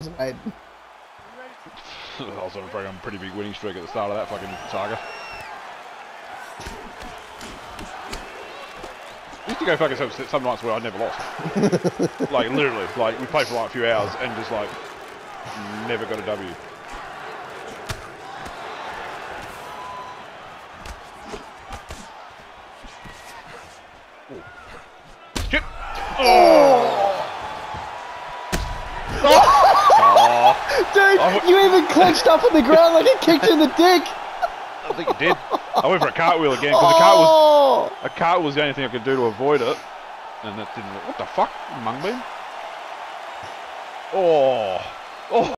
was on a fucking pretty big winning streak at the start of that fucking saga. Used to go fucking some, some nights where I never lost. like literally, like we played for like a few hours and just like never got a W. Chip. Oh. Oh. Dude, Oh. you even clenched up on the ground like it kicked you in the dick. I think it did. I went for a cartwheel again because the oh. cart was Oh! a cart was the only thing I could do to avoid it, and that didn't. work. What the fuck, mung bean? Oh, oh.